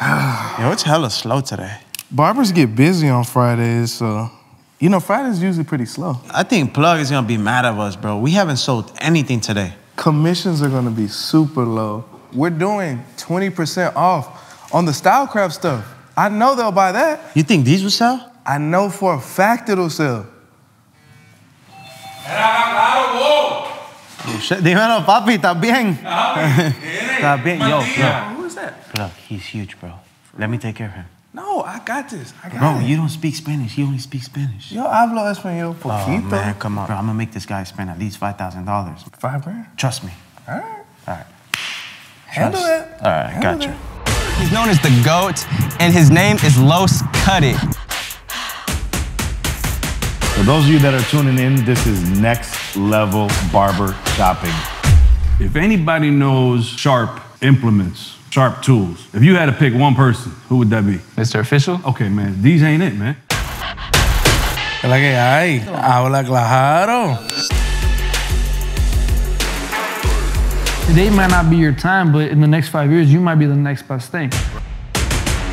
Yo, it's hella slow today. Barbers get busy on Fridays, so you know Friday's usually pretty slow. I think Plug is gonna be mad at us, bro. We haven't sold anything today. Commissions are gonna be super low. We're doing 20% off on the Stylecraft stuff. I know they'll buy that. You think these will sell? I know for a fact it'll sell. Oh, shit. Dímelo, papi, ¿estás bien? ¿Estás bien? Yo, bro. Who is that? Plug, he's huge, bro. Let me take care of him. No, I got this. I got Bro, it. you don't speak Spanish. He only speaks Spanish. Yo hablo español oh, poquito. Oh, poquito. man, come on. Bro, I'm gonna make this guy spend at least $5,000. Five grand. Trust me. All right. All right. Handle Trust. it. All right, Handle gotcha. it. He's known as the GOAT, and his name is Los Cuddy. For those of you that are tuning in, this is next level barber shopping. If anybody knows sharp implements, sharp tools. If you had to pick one person, who would that be? Mr. Official? Okay, man, these ain't it, man. La que hay, habla claro. Today might not be your time, but in the next five years, you might be the next best thing.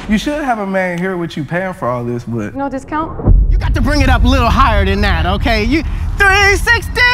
You should have a man here with you paying for all this, but. No discount? You got to bring it up a little higher than that, okay? You 360!